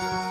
Bye.